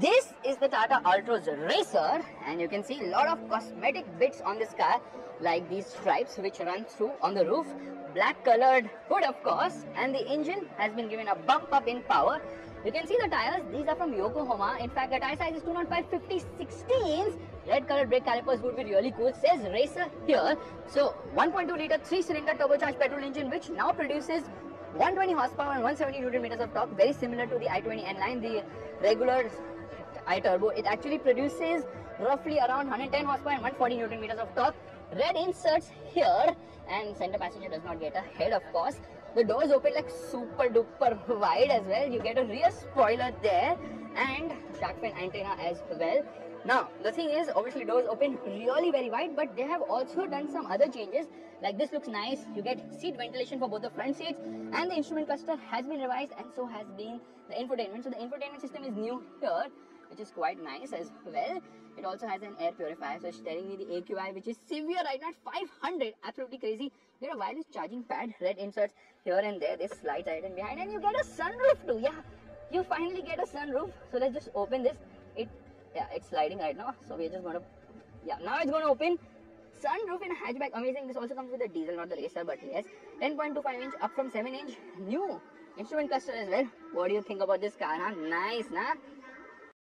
This is the Tata Altroz Racer and you can see a lot of cosmetic bits on this car like these stripes which run through on the roof, black colored hood of course and the engine has been given a bump up in power. You can see the tires, these are from Yokohama. In fact, the tire size is 205 50 16s. Red colored brake calipers would be really cool. Says Racer here. So 1.2 liter 3 cylinder turbocharged petrol engine which now produces 120 horsepower and 170 newton meters of torque, very similar to the i20 N line, the regular iTurbo. It actually produces roughly around 110 horsepower and 140 newton meters of torque. Red inserts here, and center passenger does not get a head, of course. The doors open like super duper wide as well. You get a rear spoiler there, and shark fin antenna as well. Now, the thing is, obviously doors open really very wide, but they have also done some other changes. Like this looks nice. You get seat ventilation for both the front seats and the instrument cluster has been revised and so has been the infotainment. So the infotainment system is new here, which is quite nice as well. It also has an air purifier, so it's telling me the AQI, which is severe right now at 500, absolutely crazy. You get a wireless charging pad, red inserts here and there. This slides ahead and behind, and you get a sunroof too. Yeah, you finally get a sunroof. So let's just open this. It yeah it's sliding right now so we're just gonna yeah now it's gonna open sunroof in a hatchback amazing this also comes with a diesel not the racer but yes 10.25 inch up from 7 inch new instrument cluster as well what do you think about this car huh? nice nah